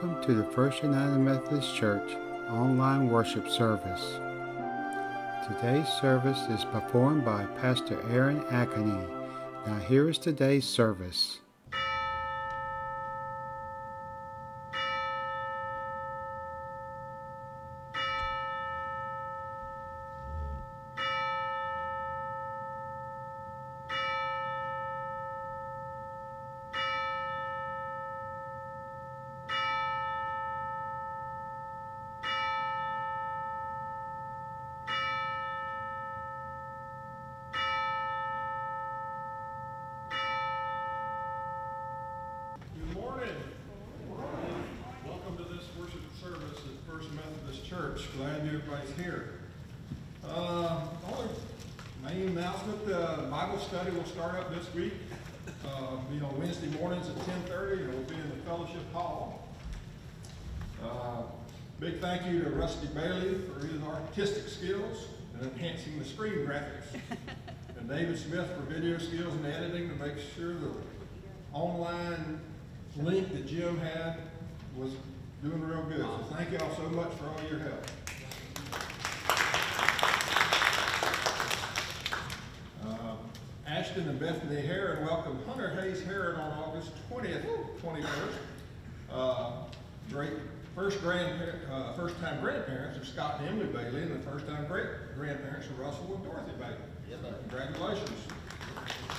Welcome to the First United Methodist Church online worship service. Today's service is performed by Pastor Aaron Ackeny. Now here is today's service. grandparents of Russell and Dorothy Baker. Yeah, Congratulations.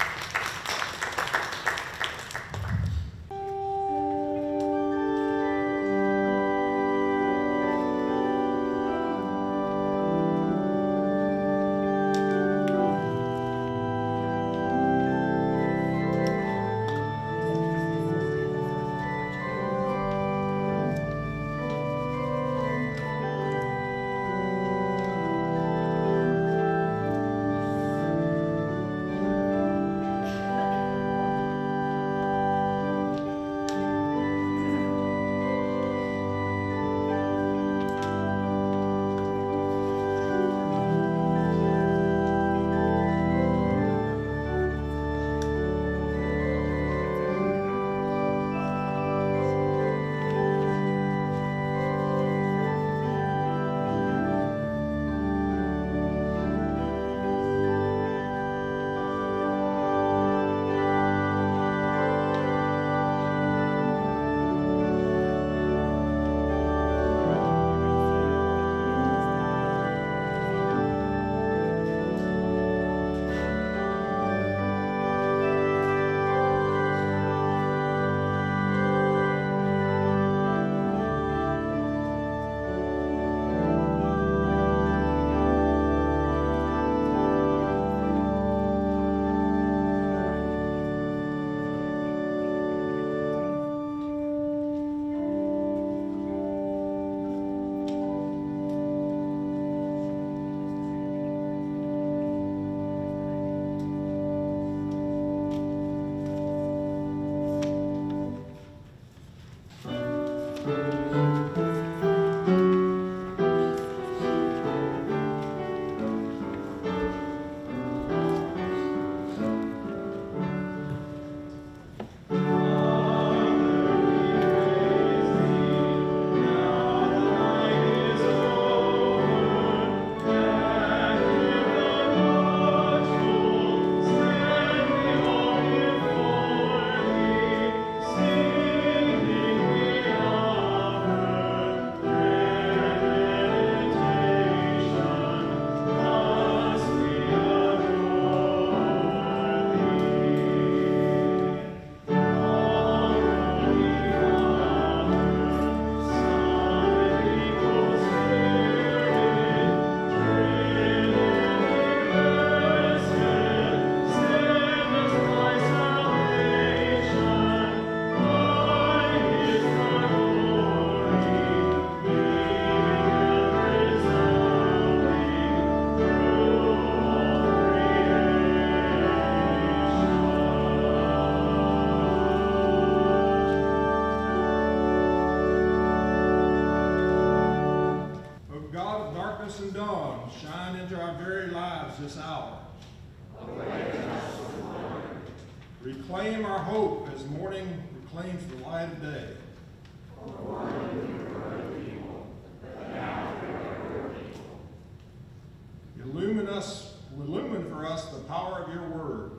Us, illumine for us the power of your word.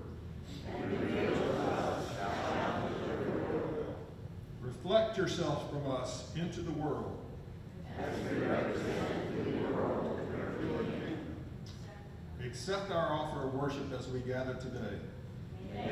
Reflect yourself from us into the world. Accept our offer of worship as we gather today. Our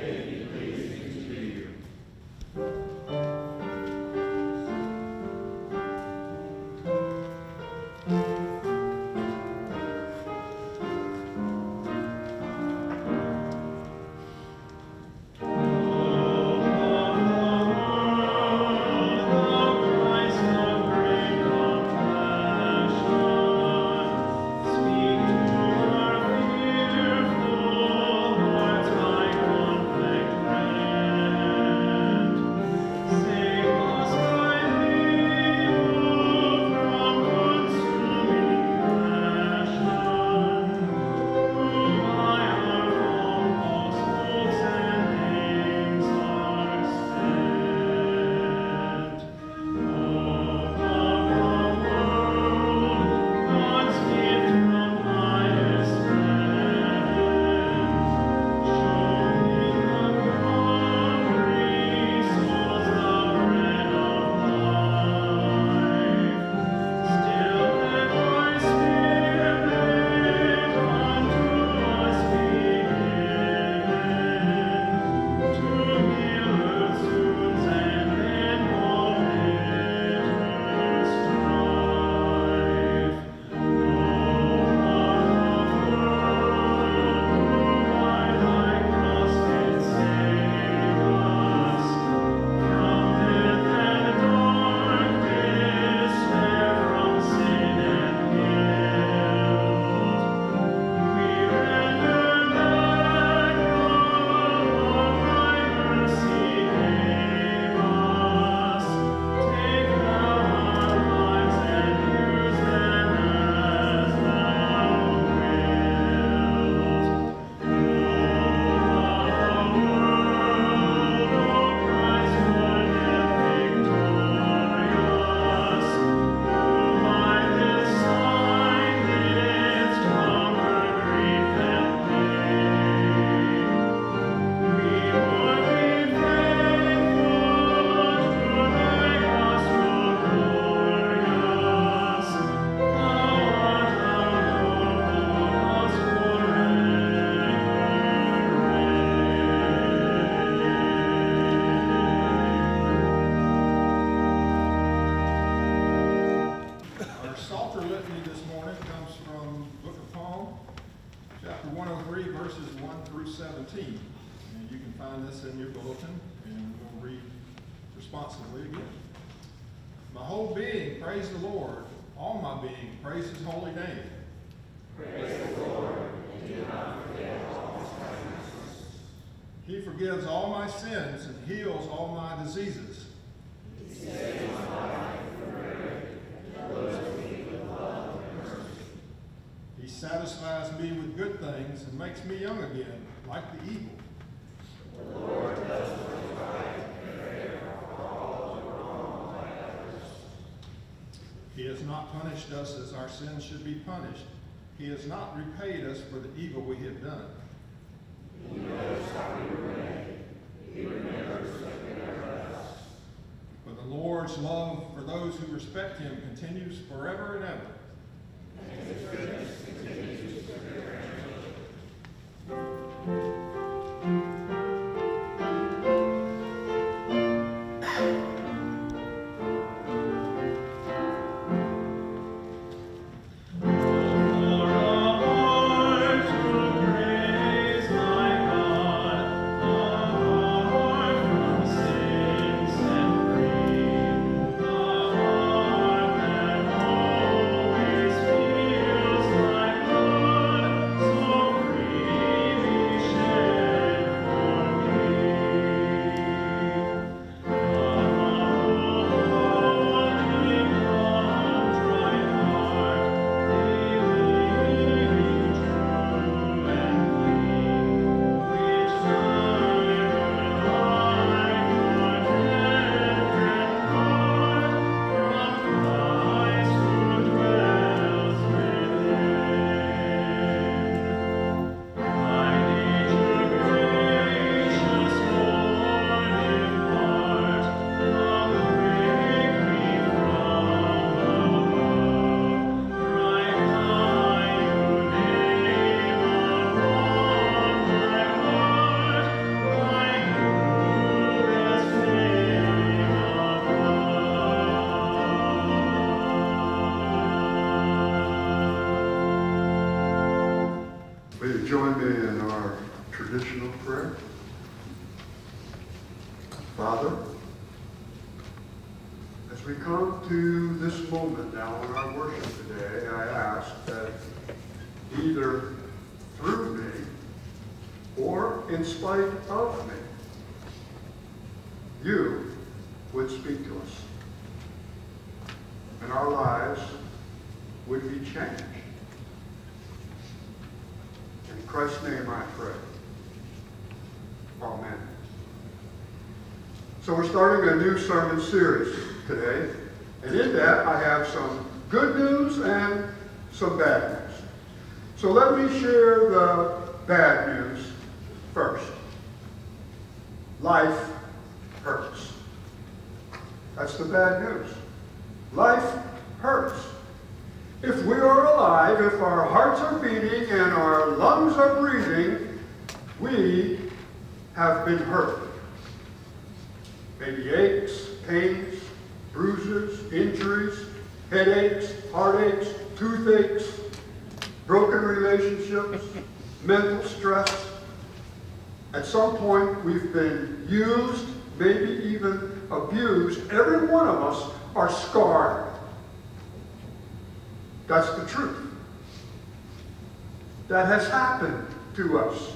praise the Lord. All my being, praise his holy name. praise the lord He forgives all my sins and heals all my diseases. He satisfies me with good things and makes me young again, like the eagle. He has not punished us as our sins should be punished. He has not repaid us for the evil we have done. For the Lord's love for those who respect him continues forever and ever. Thank starting a new sermon series today. And in that I have some good news and some bad news. So let me share the bad news first. Life hurts. That's the bad news. Life hurts. If we are alive, if our hearts are beating and our lungs are breathing, we have been hurt. Maybe aches, pains, bruises, injuries, headaches, heartaches, toothaches, broken relationships, mental stress. At some point, we've been used, maybe even abused. Every one of us are scarred. That's the truth. That has happened to us.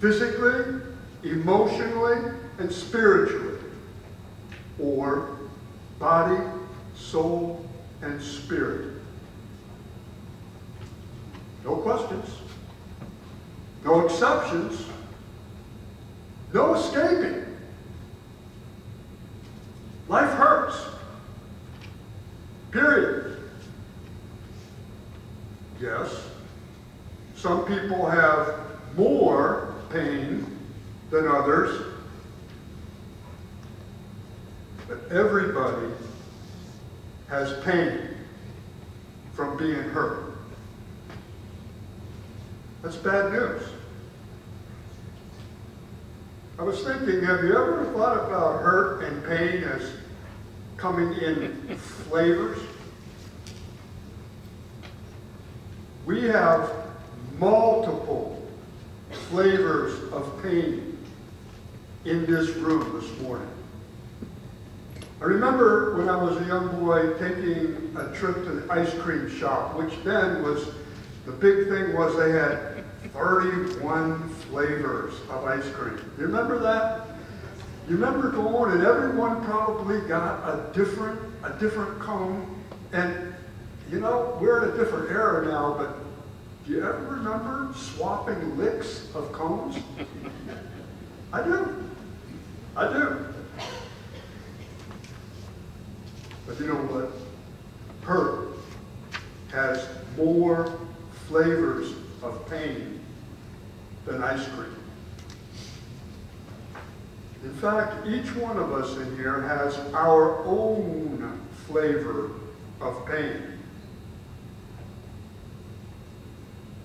Physically, emotionally, and spiritually. Or body, soul, and spirit. No questions. No exceptions. No escaping. Life hurts. Period. Yes, some people have more pain than others, but everybody has pain from being hurt. That's bad news. I was thinking, have you ever thought about hurt and pain as coming in flavors? We have multiple flavors of pain in this room this morning. I remember when I was a young boy taking a trip to the ice cream shop, which then was, the big thing was they had 31 flavors of ice cream. You remember that? You remember going and everyone probably got a different, a different cone. And you know, we're in a different era now, but do you ever remember swapping licks of cones? I do. I do. But you know what? Hurt has more flavors of pain than ice cream. In fact, each one of us in here has our own flavor of pain.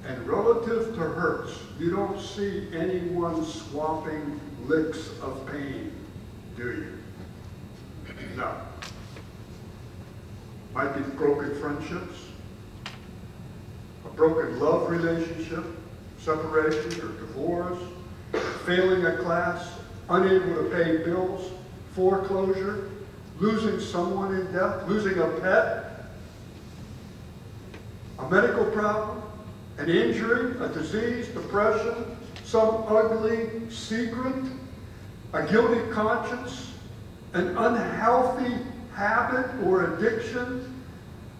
And relative to hurts, you don't see anyone swapping licks of pain, do you? No. Might be broken friendships, a broken love relationship, separation or divorce, failing a class, unable to pay bills, foreclosure, losing someone in death, losing a pet, a medical problem, an injury, a disease, depression, some ugly secret, a guilty conscience, an unhealthy habit or addiction,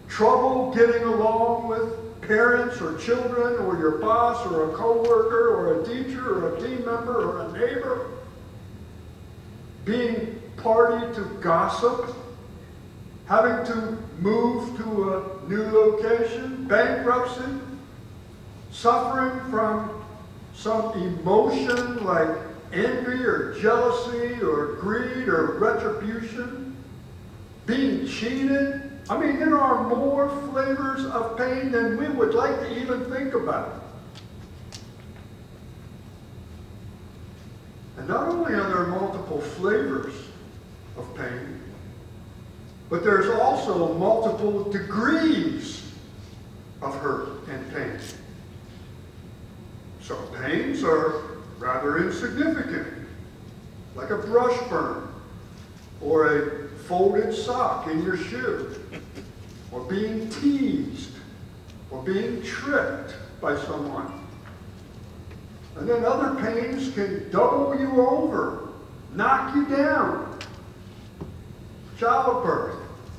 trouble getting along with parents or children or your boss or a coworker or a teacher or a team member or a neighbor, being party to gossip, having to move to a new location, bankruptcy, suffering from some emotion like envy or jealousy or greed or retribution, being cheated. I mean, there are more flavors of pain than we would like to even think about. And not only are there multiple flavors of pain, but there's also multiple degrees of hurt and pain. Some pains are rather insignificant, like a brush burn or a folded sock in your shoe, or being teased, or being tricked by someone. And then other pains can double you over, knock you down. Childbirth,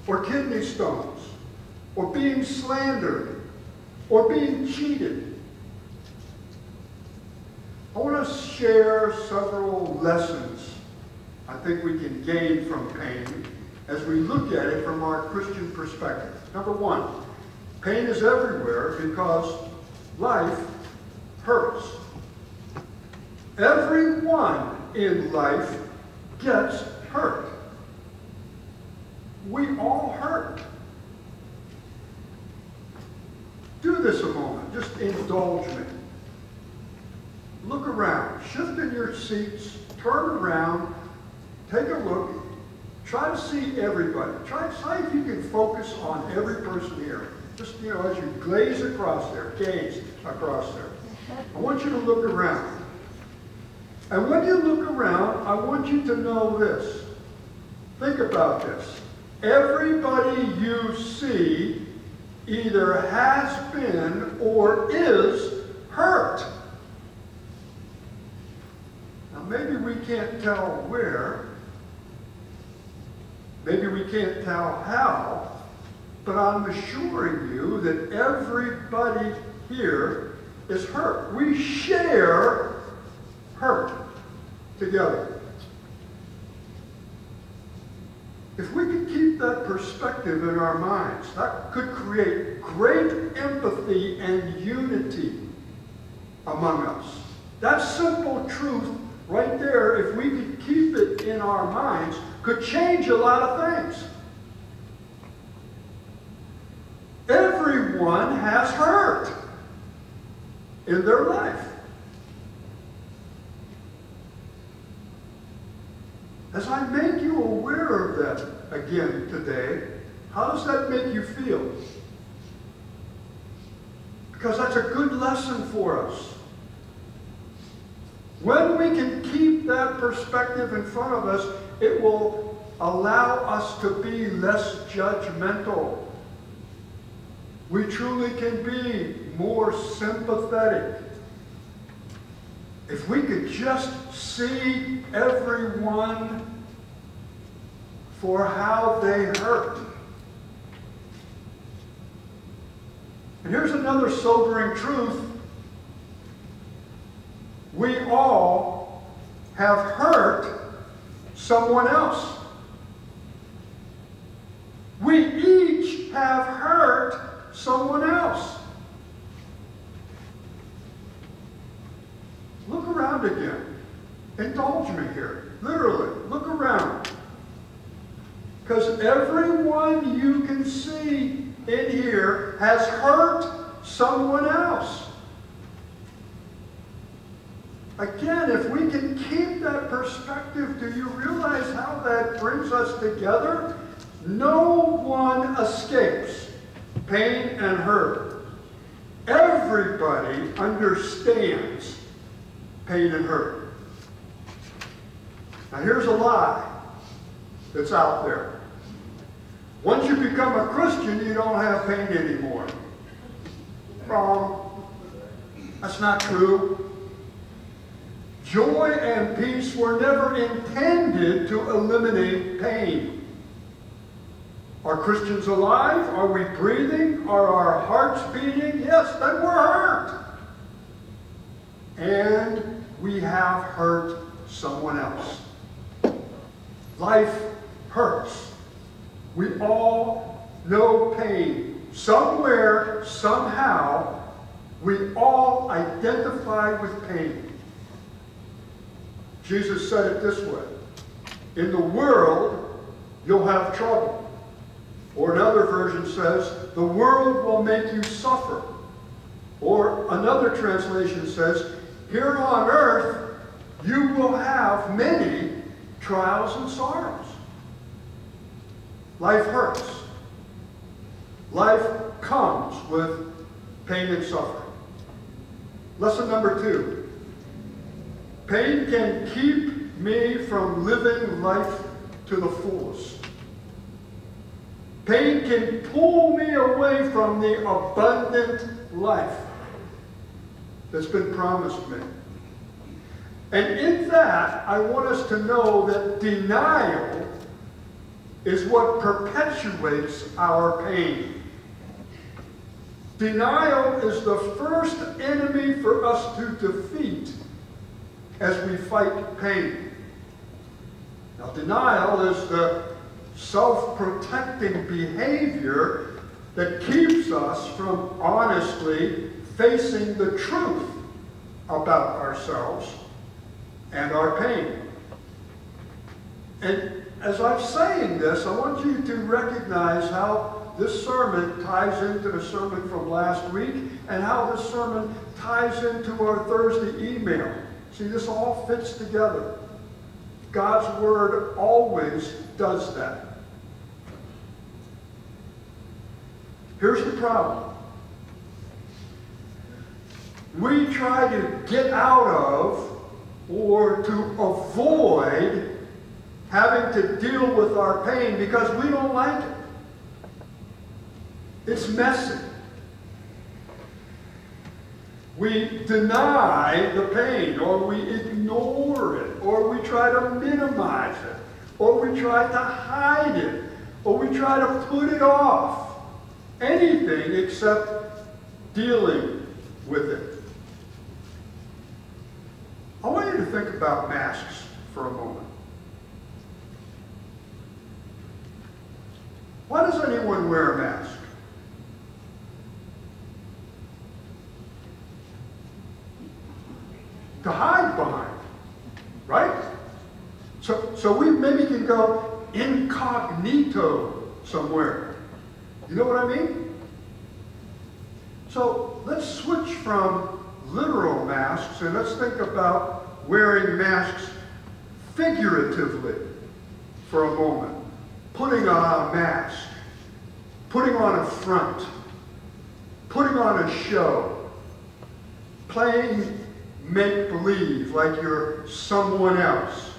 or kidney stones, or being slandered, or being cheated. I want to share several lessons I think we can gain from pain as we look at it from our Christian perspective. Number one, pain is everywhere because life hurts. Everyone in life gets hurt. We all hurt. Do this a moment. Just indulge me. Look around. Shift in your seats. Turn around. Take a look. Try to see everybody. Try see if you can focus on every person here. Just, you know, as you glaze across there, gaze across there. I want you to look around. And when you look around, I want you to know this. Think about this. Everybody you see either has been or is hurt. Now, maybe we can't tell where, maybe we can't tell how, but I'm assuring you that everybody here is hurt. We share hurt together. If we could keep that perspective in our minds, that could create great empathy and unity among us. That simple truth right there, if we could keep it in our minds, could change a lot of things. Everyone has hurt in their life. As I make you aware of that again today, how does that make you feel? Because that's a good lesson for us. When we can keep that perspective in front of us, it will allow us to be less judgmental. We truly can be more sympathetic. If we could just see everyone for how they hurt. And here's another sobering truth. We all have hurt someone else. We each have hurt someone else. Look around again. Indulge me here. Literally, look around. Because everyone you can see in here has hurt someone else. Again, if we can keep that perspective, do you realize how that brings us together? No one escapes pain and hurt. Everybody understands pain and hurt. Now here's a lie that's out there. Once you become a Christian, you don't have pain anymore. Wrong. That's not true. Joy and peace were never intended to eliminate pain. Are Christians alive? Are we breathing? Are our hearts beating? Yes, then we're hurt. And we have hurt someone else. Life hurts. We all know pain. Somewhere, somehow, we all identify with pain. Jesus said it this way In the world, you'll have trouble. Or another version says, the world will make you suffer. Or another translation says, here on earth, you will have many trials and sorrows. Life hurts. Life comes with pain and suffering. Lesson number two. Pain can keep me from living life to the fullest. Pain can pull me away from the abundant life that's been promised me. And in that, I want us to know that denial is what perpetuates our pain. Denial is the first enemy for us to defeat as we fight pain. Now, denial is the self protecting behavior that keeps us from honestly facing the truth about ourselves and our pain. And as I'm saying this, I want you to recognize how this sermon ties into the sermon from last week and how this sermon ties into our Thursday email. See, this all fits together. God's Word always does that. Here's the problem. We try to get out of or to avoid having to deal with our pain because we don't like it. It's messy. We deny the pain, or we ignore it, or we try to minimize it, or we try to hide it, or we try to put it off. Anything except dealing with it. I want you to think about masks for a moment. Why does anyone wear a mask? To hide behind, right? So, so we maybe can go incognito somewhere. You know what I mean? So let's switch from literal masks and let's think about wearing masks figuratively for a moment. Putting on a mask, putting on a front, putting on a show, playing make believe like you're someone else,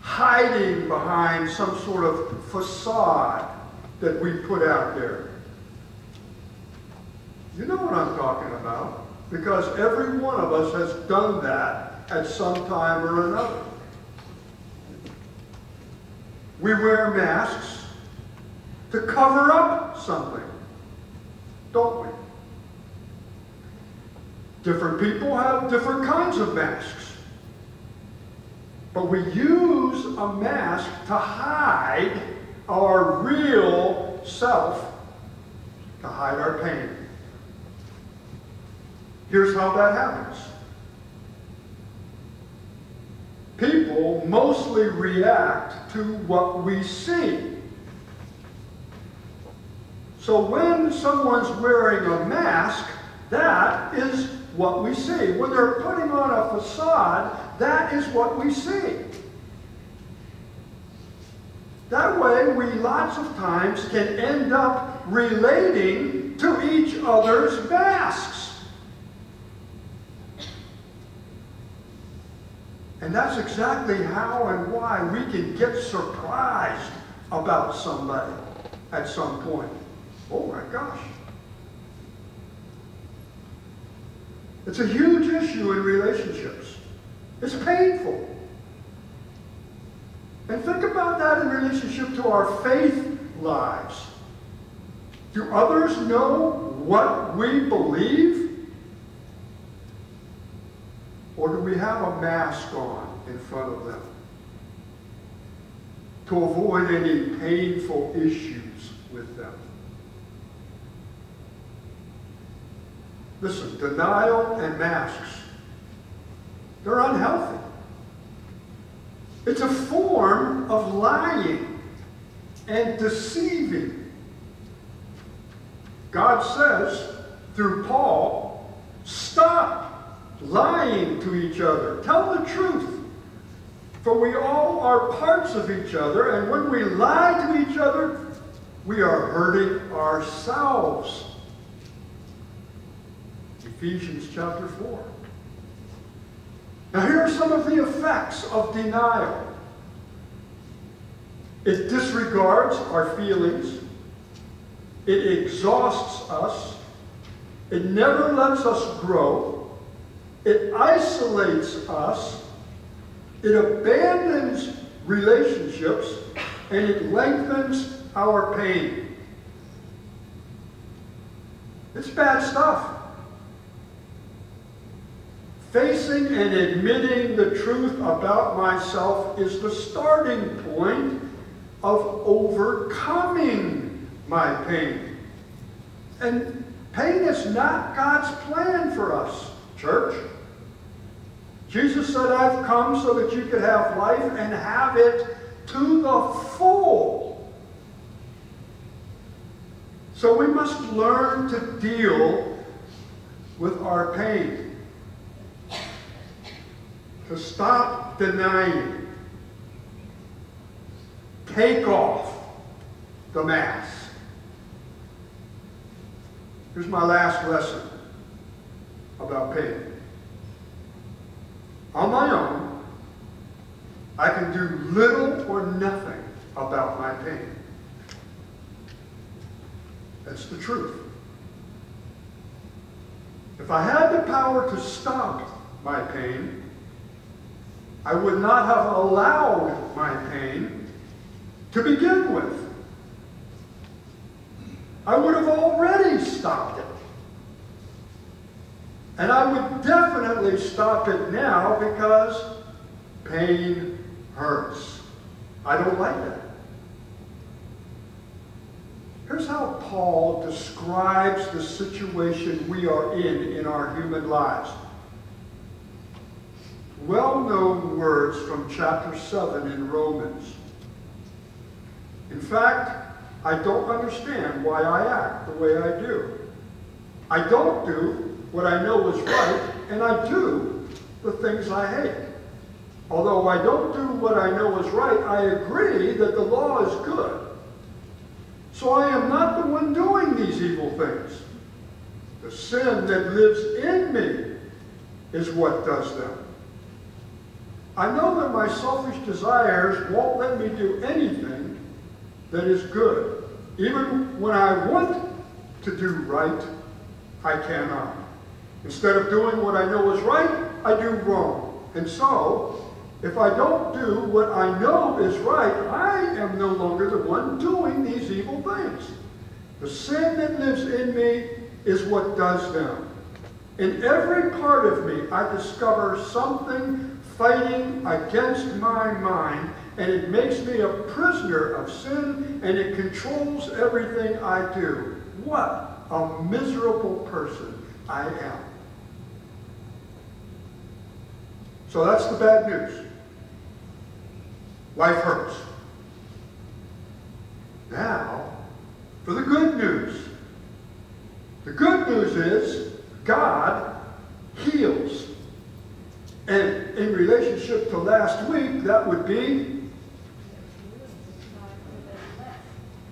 hiding behind some sort of facade that we put out there. You know what I'm talking about because every one of us has done that at some time or another. We wear masks to cover up something, don't we? Different people have different kinds of masks. But we use a mask to hide our real self, to hide our pain. Here's how that happens. People mostly react to what we see. So when someone's wearing a mask, that is what we see. When they're putting on a facade, that is what we see. That way, we lots of times can end up relating to each other's masks. And that's exactly how and why we can get surprised about somebody at some point. Oh my gosh. It's a huge issue in relationships. It's painful. And think about that in relationship to our faith lives. Do others know what we believe? Or do we have a mask on in front of them to avoid any painful issues with them? Listen, denial and masks, they're unhealthy. It's a form of lying and deceiving. God says through Paul, stop lying to each other. Tell the truth. For we all are parts of each other, and when we lie to each other, we are hurting ourselves. Ephesians chapter 4. Now, here are some of the effects of denial. It disregards our feelings. It exhausts us. It never lets us grow. It isolates us. It abandons relationships and it lengthens our pain. It's bad stuff. Facing and admitting the truth about myself is the starting point of overcoming my pain. And pain is not God's plan for us, church. Jesus said, I've come so that you could have life and have it to the full. So we must learn to deal with our pain to stop denying. Take off the mask. Here's my last lesson about pain. On my own, I can do little or nothing about my pain. That's the truth. If I had the power to stop my pain, I would not have allowed my pain to begin with. I would have already stopped it. And I would definitely stop it now because pain hurts. I don't like that. Here's how Paul describes the situation we are in in our human lives well-known words from chapter 7 in Romans. In fact, I don't understand why I act the way I do. I don't do what I know is right, and I do the things I hate. Although I don't do what I know is right, I agree that the law is good. So I am not the one doing these evil things. The sin that lives in me is what does them. I know that my selfish desires won't let me do anything that is good. Even when I want to do right, I cannot. Instead of doing what I know is right, I do wrong. And so, if I don't do what I know is right, I am no longer the one doing these evil things. The sin that lives in me is what does them. In every part of me, I discover something fighting against my mind, and it makes me a prisoner of sin, and it controls everything I do. What a miserable person I am. So that's the bad news. Life hurts. Now, for the good news. The good news is God heals. And in relationship to last week, that would be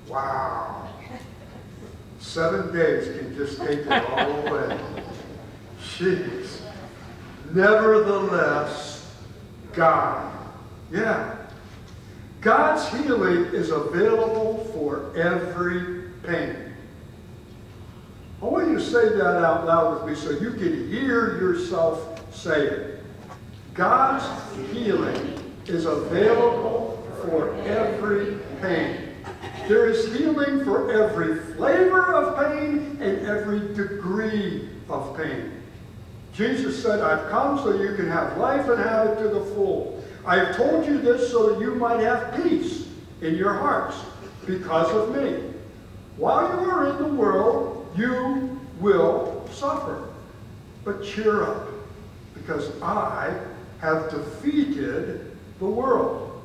wow. Seven days can just take it all away. Jeez. Nevertheless, God. Yeah. God's healing is available for every pain. I want you to say that out loud with me so you can hear yourself say it. God's healing is available for every pain. There is healing for every flavor of pain and every degree of pain. Jesus said, I've come so you can have life and have it to the full. I have told you this so that you might have peace in your hearts because of me. While you are in the world, you will suffer. But cheer up, because I have defeated the world.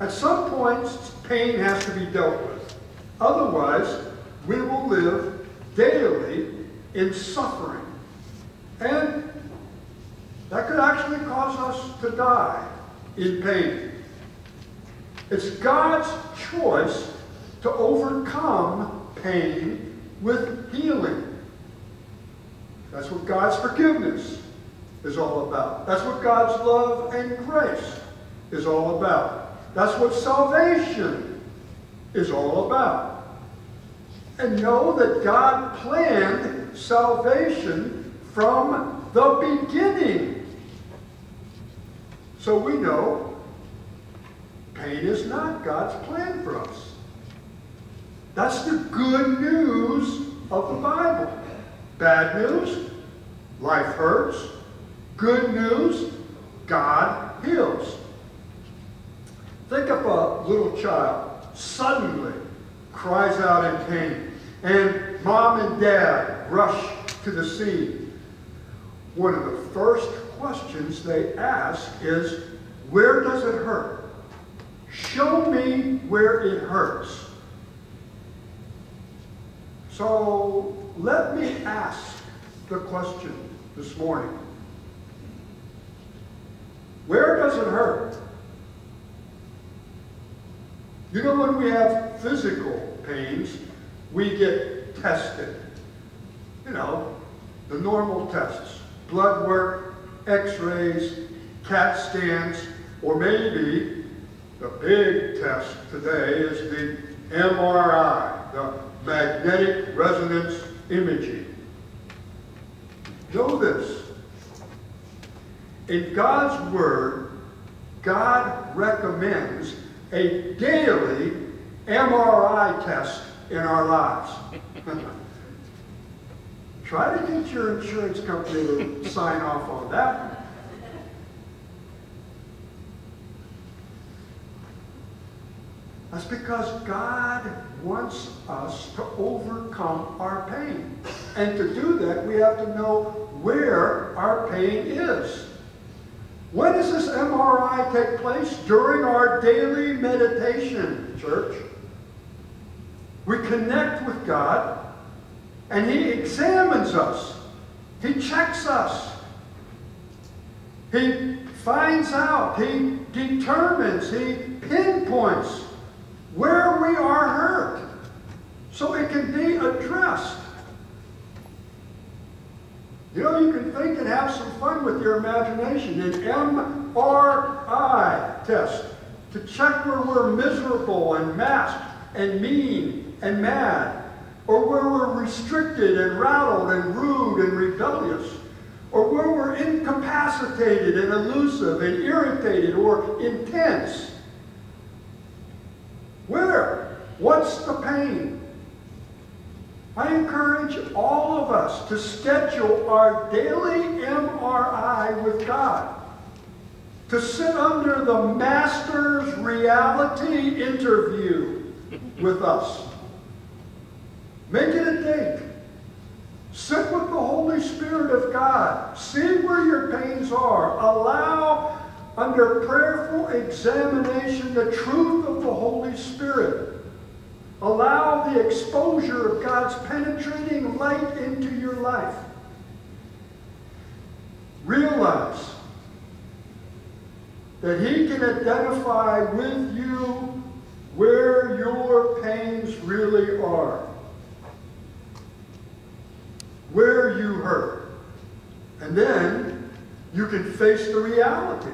At some point, pain has to be dealt with. Otherwise, we will live daily in suffering. And that could actually cause us to die in pain. It's God's choice to overcome pain with healing. That's what God's forgiveness is all about. That's what God's love and grace is all about. That's what salvation is all about. And know that God planned salvation from the beginning. So we know pain is not God's plan for us. That's the good news of the Bible. Bad news, life hurts. Good news, God heals. Think of a little child suddenly cries out in pain, and mom and dad rush to the scene. One of the first questions they ask is, Where does it hurt? Show me where it hurts. So let me ask the question this morning. Where does it hurt? You know, when we have physical pains, we get tested. You know, the normal tests blood work, x rays, CAT scans, or maybe the big test today is the MRI, the magnetic resonance imaging. Know this. In God's Word, God recommends a daily MRI test in our lives. Try to get your insurance company to sign off on that. That's because God wants us to overcome our pain. And to do that, we have to know where our pain is. When does this MRI take place? During our daily meditation, church. We connect with God, and He examines us. He checks us. He finds out. He determines. He pinpoints where we are hurt so it can be addressed. You know, you can think and have some fun with your imagination. An MRI test to check where we're miserable and masked and mean and mad, or where we're restricted and rattled and rude and rebellious, or where we're incapacitated and elusive and irritated or intense. Where? What's the pain? I encourage all of us to schedule our daily MRI with God. To sit under the Master's reality interview with us. Make it a date. Sit with the Holy Spirit of God. See where your pains are. Allow, under prayerful examination, the truth of the Holy Spirit. Allow the exposure of God's penetrating light into your life. Realize that He can identify with you where your pains really are, where you hurt. And then you can face the reality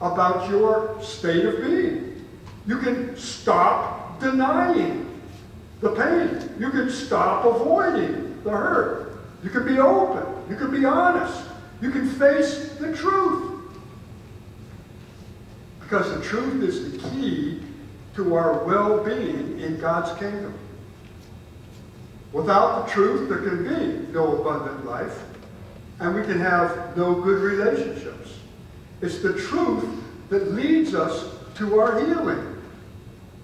about your state of being. You can stop denying the pain. You can stop avoiding the hurt. You can be open. You can be honest. You can face the truth. Because the truth is the key to our well being in God's kingdom. Without the truth, there can be no abundant life, and we can have no good relationships. It's the truth that leads us to our healing.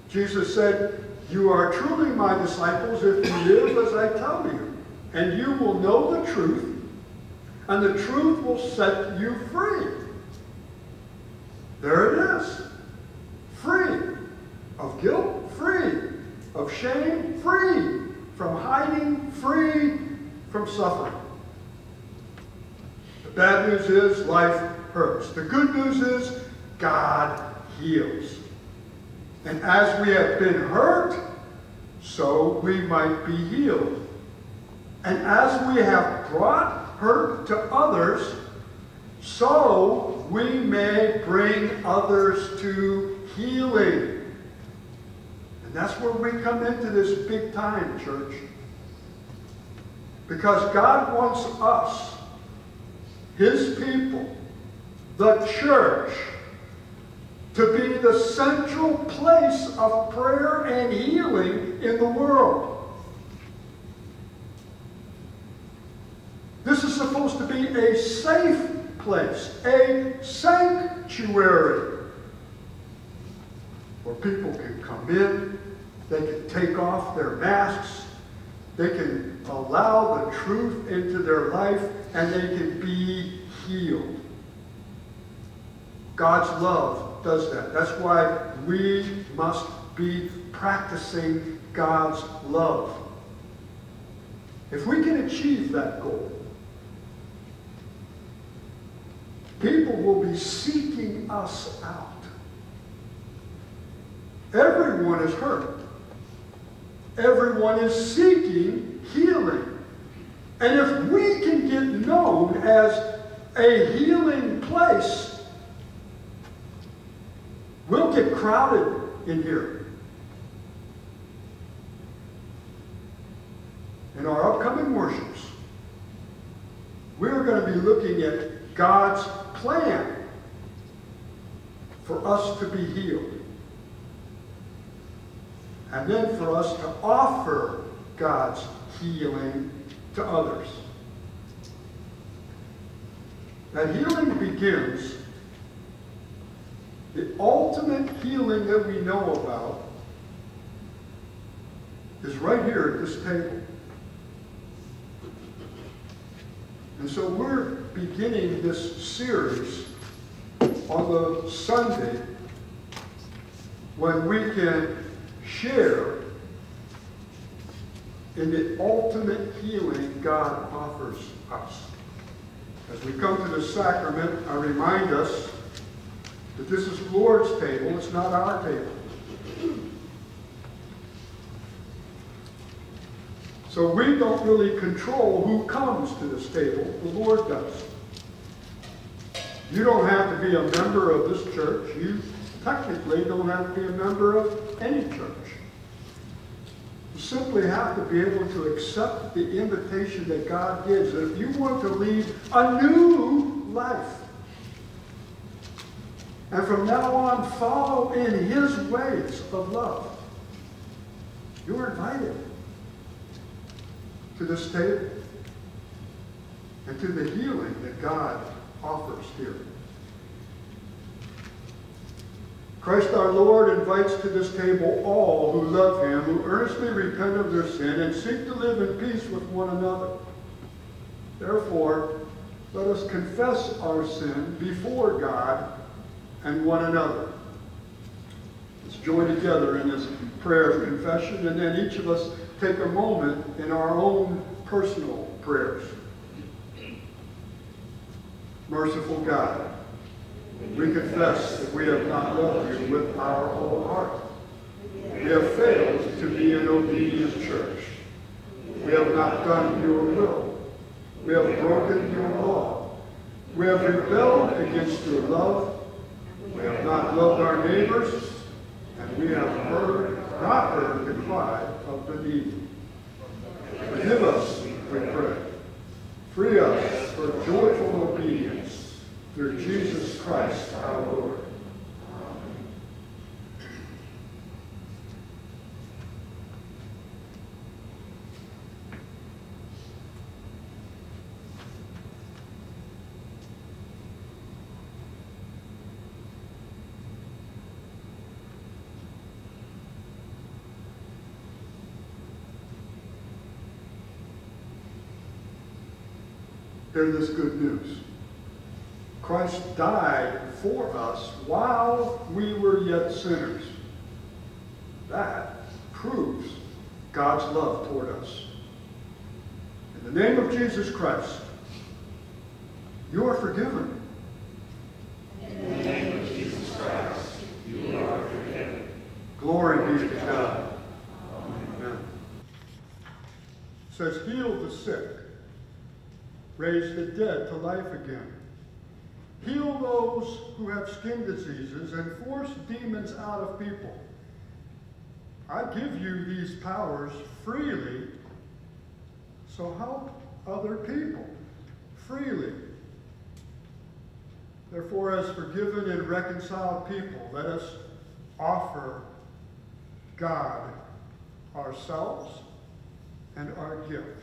Jesus said, You are truly my disciples if you live as I tell you, and you will know the truth, and the truth will set you free. There it is. Free of guilt, free of shame, free from hiding, free from suffering. The bad news is life hurts. The good news is God heals. And as we have been hurt, so we might be healed. And as we have brought hurt to others, so we may bring others to healing. And that's where we come into this big time, church. Because God wants us, His people, the church, to be the central place of prayer and healing in the world. This is supposed to be a safe place, a sanctuary, where people can come in, they can take off their masks, they can allow the truth into their life, and they can be healed. God's love does that. That's why we must be practicing God's love. If we can achieve that goal, people will be seeking us out. Everyone is hurt. Everyone is seeking healing. And if we can get known as a healing place, we'll get crowded in here. In our upcoming worships, we're going to be looking at God's plan for us to be healed. And then for us to offer God's healing to others. That healing begins, the ultimate healing that we know about is right here at this table. And so we're beginning this series on the Sunday when we can share in the ultimate healing God offers us. As we come to the sacrament, I remind us that this is Lord's table, it's not our table. So we don't really control who comes to this table. The Lord does. You don't have to be a member of this church. You technically don't have to be a member of any church. You simply have to be able to accept the invitation that God gives. And if you want to lead a new life, and from now on follow in His ways of love, you're invited to this table and to the healing that God offers here. Christ our Lord invites to this table all who love him, who earnestly repent of their sin and seek to live in peace with one another. Therefore, let us confess our sin before God and one another. Let's join together in this prayer of confession, and then each of us take a moment in our own personal prayers. Merciful God, we confess that we have not loved you with our whole heart. We have failed to be an obedient church. We have not done your will. We have broken your law. We have rebelled against your love. We have not loved our neighbors. And we have heard, not heard the cry of the needy. Forgive us, we pray. Free us for joyful obedience through Jesus Christ our Lord. Hear this good news. Christ died for us while we were yet sinners. That proves God's love toward us. In the name of Jesus Christ, you are forgiven. In the name of Jesus Christ, you are forgiven. Glory be to God. Amen. It says, heal the sick, raise the dead to life again, heal those who have skin diseases, and force demons out of people. I give you these powers freely, so help other people freely. Therefore, as forgiven and reconciled people, let us offer God ourselves and our gifts.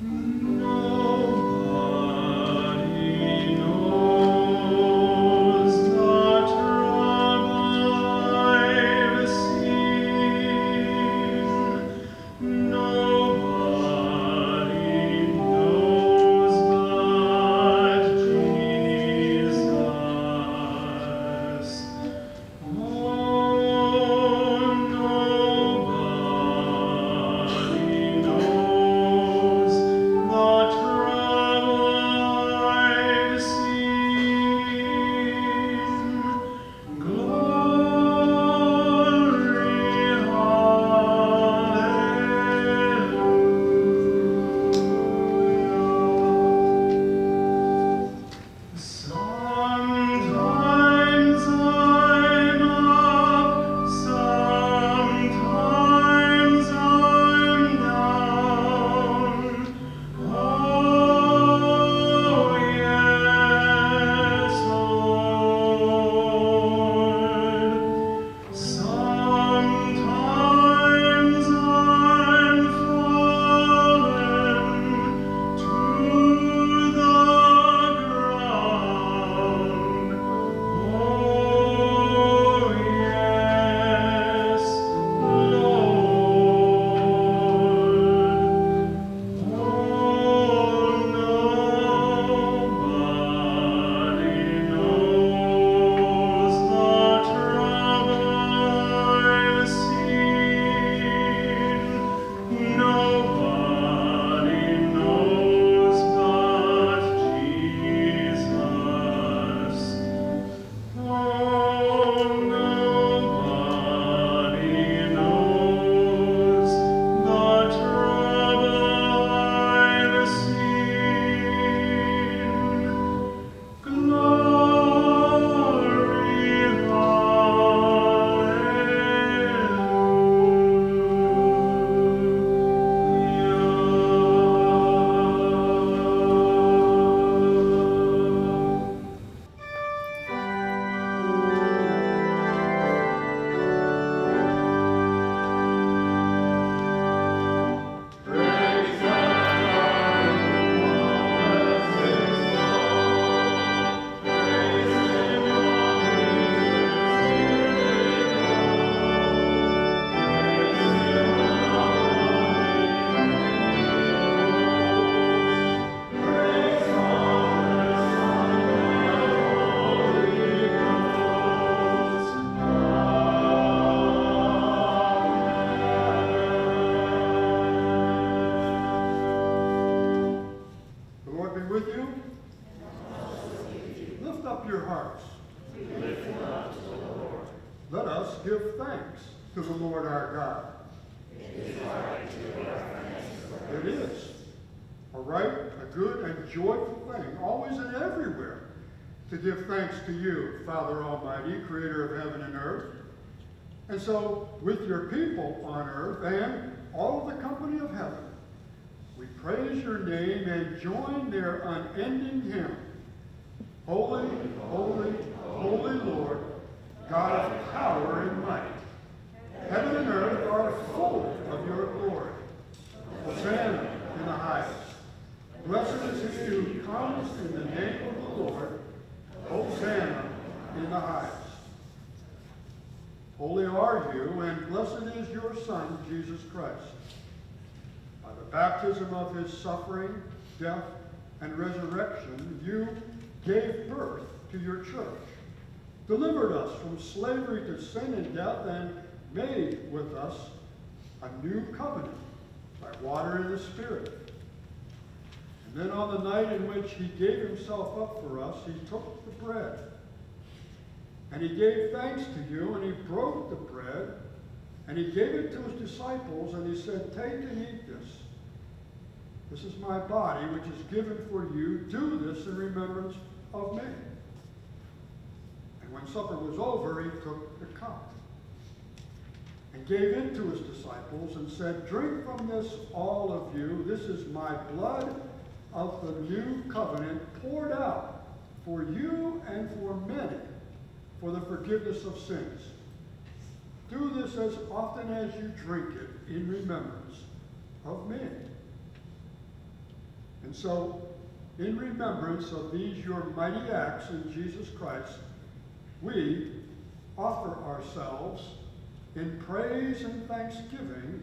Nobody right, a good, and joyful thing, always and everywhere, to give thanks to you, Father Almighty, creator of heaven and earth. And so, with your people on earth and all the company of heaven, we praise your name and join their unending hymn. Holy, holy, holy Lord, God of power and might. Heaven and earth are full of your glory. Hosanna in the highest. Blessed is he who comes in the name of the Lord. Hosanna in the highest. Holy are you, and blessed is your Son, Jesus Christ. By the baptism of his suffering, death, and resurrection, you gave birth to your church, delivered us from slavery to sin and death, and made with us a new covenant by water and the Spirit. Then on the night in which he gave himself up for us, he took the bread. And he gave thanks to you, and he broke the bread, and he gave it to his disciples, and he said, Take and eat this. This is my body, which is given for you. Do this in remembrance of me. And when supper was over, he took the cup and gave it to his disciples and said, Drink from this, all of you. This is my blood of the new covenant poured out for you and for many for the forgiveness of sins. Do this as often as you drink it in remembrance of me. And so, in remembrance of these your mighty acts in Jesus Christ, we offer ourselves in praise and thanksgiving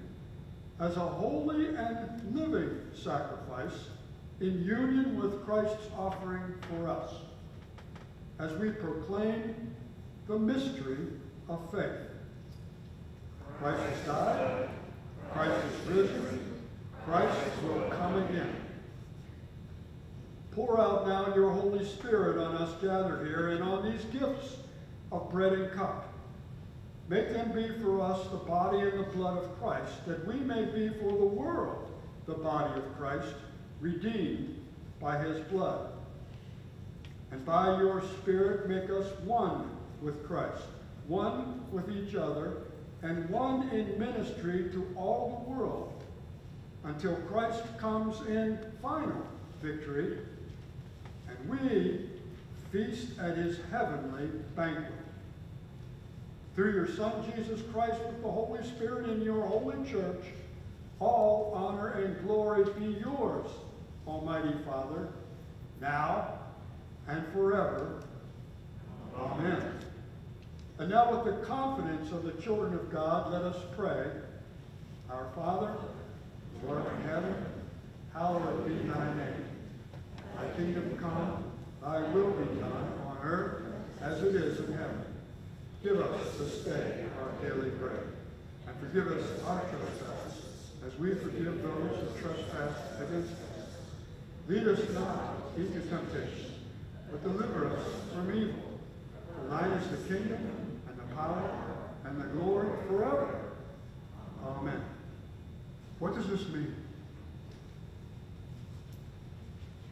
as a holy and living sacrifice in union with Christ's offering for us, as we proclaim the mystery of faith. Christ has died, Christ is risen, Christ will come again. Pour out now your Holy Spirit on us gathered here and on these gifts of bread and cup. Make them be for us the body and the blood of Christ, that we may be for the world the body of Christ, redeemed by his blood. And by your Spirit make us one with Christ, one with each other, and one in ministry to all the world, until Christ comes in final victory, and we feast at his heavenly banquet. Through your Son, Jesus Christ, with the Holy Spirit in your holy church, all honor and glory be yours, Almighty Father, now and forever. Amen. And now, with the confidence of the children of God, let us pray. Our Father, who art in heaven, hallowed be thy name. Thy kingdom come, thy will be done on earth as it is in heaven. Give us this day our daily bread, and forgive us our trespasses, as we forgive those who trespass against us. Lead us not into temptation, but deliver us from evil. For thine is the kingdom, and the power, and the glory forever. Amen. What does this mean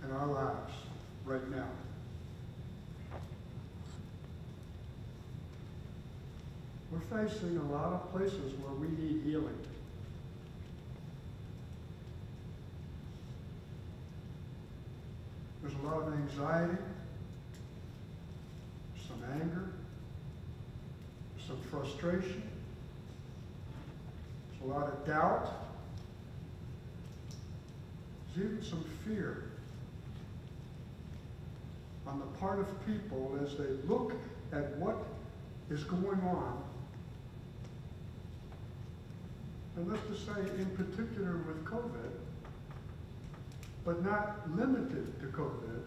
in our lives right now? We're facing a lot of places where we need healing. There's a lot of anxiety, some anger, some frustration, there's a lot of doubt, there's even some fear on the part of people as they look at what is going on. And let's just say in particular with COVID, but not limited to COVID,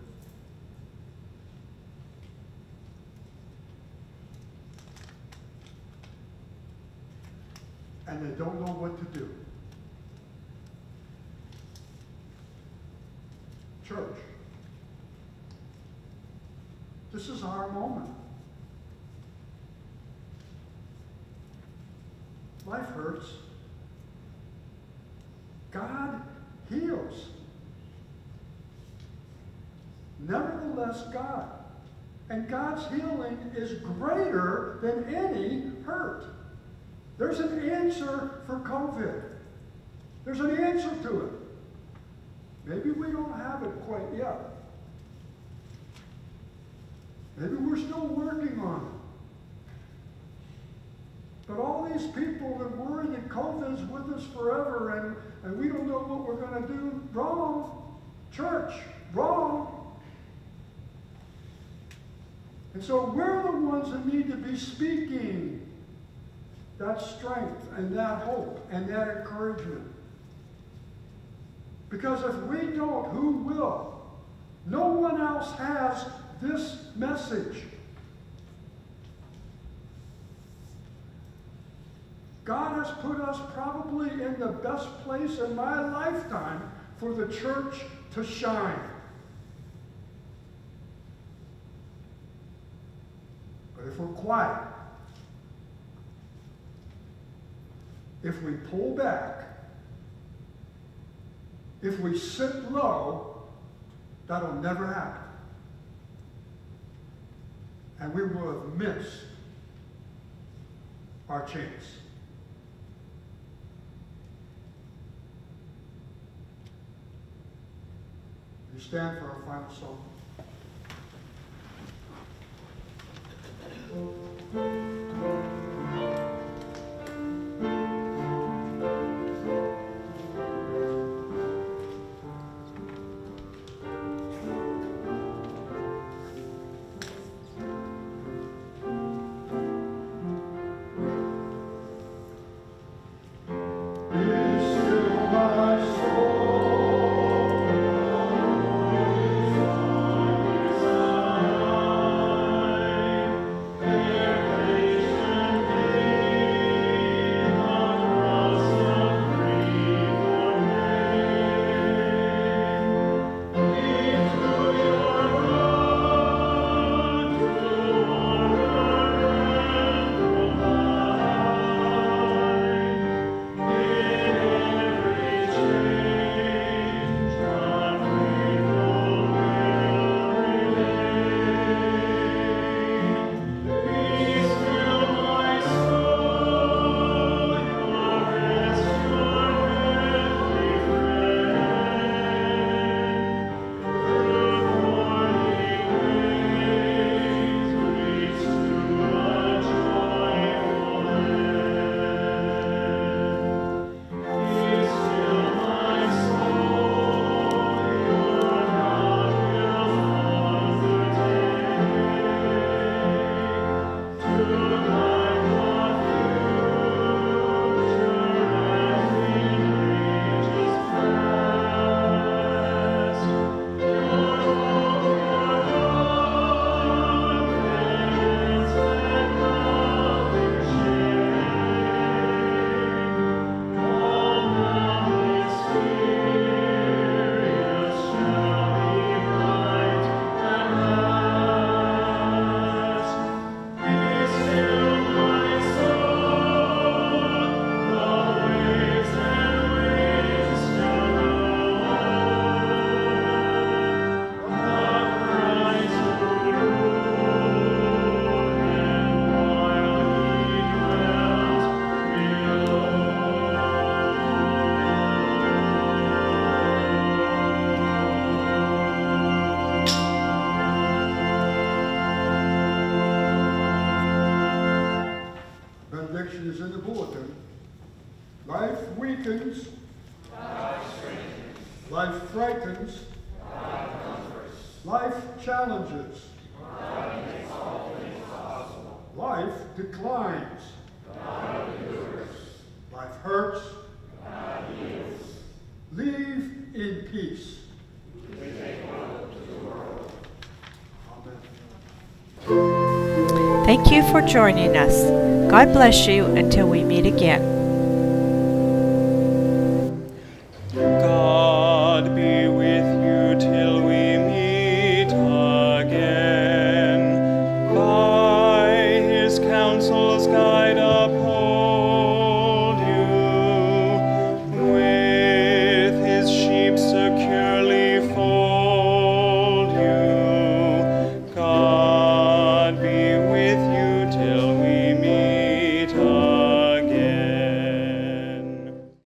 and they don't know what to do. Church, this is our moment. Life hurts. God heals. Nevertheless, God. And God's healing is greater than any hurt. There's an answer for COVID. There's an answer to it. Maybe we don't have it quite yet. Maybe we're still working on it. But all these people that worry that COVID's with us forever and, and we don't know what we're going to do, wrong. Church, wrong. And so we're the ones that need to be speaking that strength and that hope and that encouragement. Because if we don't, who will? No one else has this message. God has put us probably in the best place in my lifetime for the church to shine. But if we're quiet, if we pull back, if we sit low, that'll never happen. and we will have missed our chance. We stand for our final song. Thank you. Thank you for joining us. God bless you until we meet again.